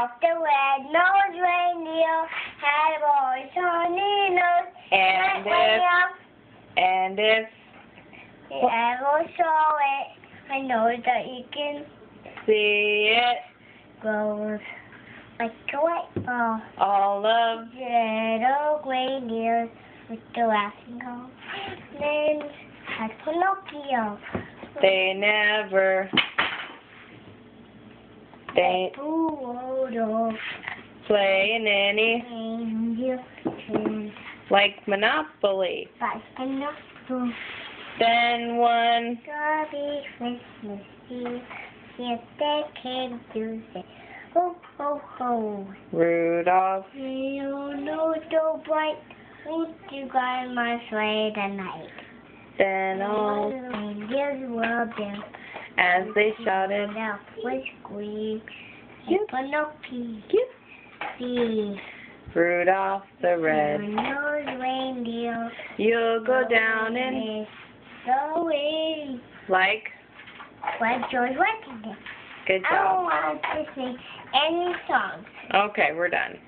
Rudolph the red-nosed reindeer had a voice on his nose. And if, and if, The arrow saw it. I know that you can see it, go like a white ball. all of, Little reindeer with the laughing. Names had Pinocchio. they never, Rudolph play in any, like Monopoly. Then one, Darby Christmas Eve. If they came to say, ho, ho, ho. Rudolph, You know so bright. Won't you guide my sleigh tonight? then all, built. As they shouted, squeak. Yep. Pinocchio. Yep. See. Rudolph the red, reindeer. you'll go down in, Going. like, What George Washington. good job. I don't want to sing any songs. Okay, we're done.